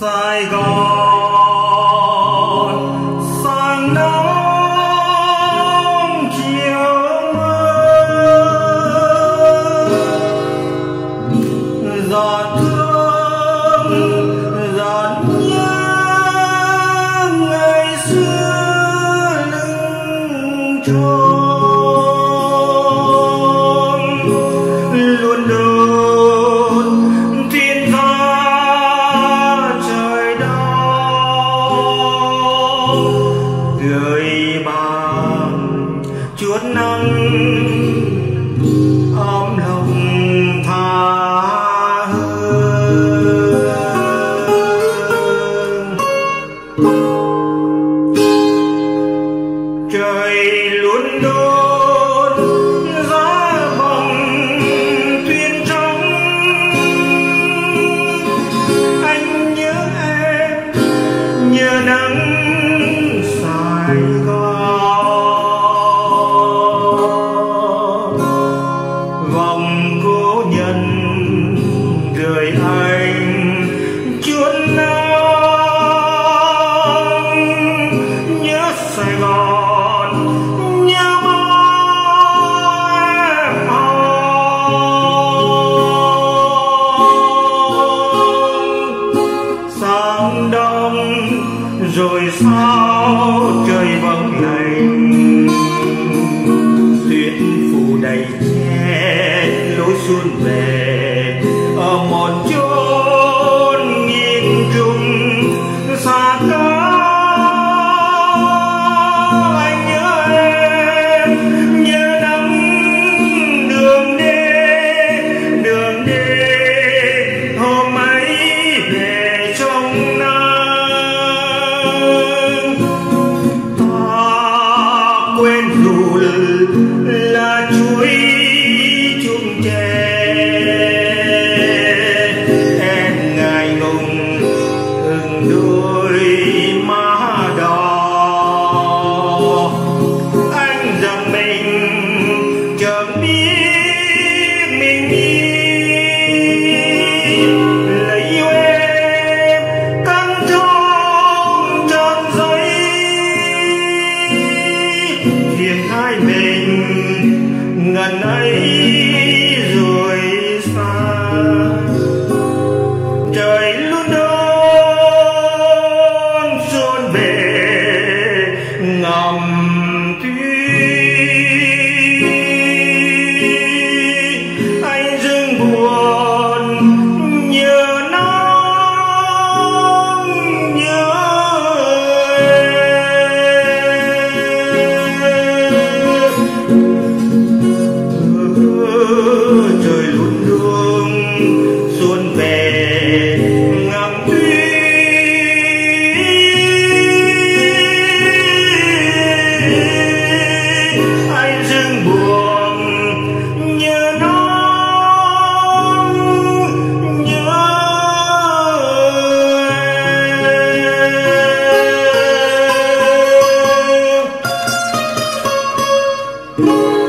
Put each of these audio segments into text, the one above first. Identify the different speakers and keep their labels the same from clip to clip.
Speaker 1: Sài Gòn. Sáng nắng chiều mưa. Giọt thương, giọt nhớ ngày xưa lưng tròn luôn đâu من rồi sao trời vắng lạnh tuyết phủ đầy che lối xuân về. night. Thank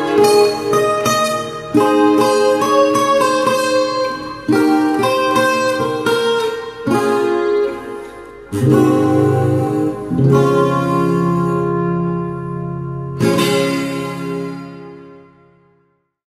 Speaker 1: you.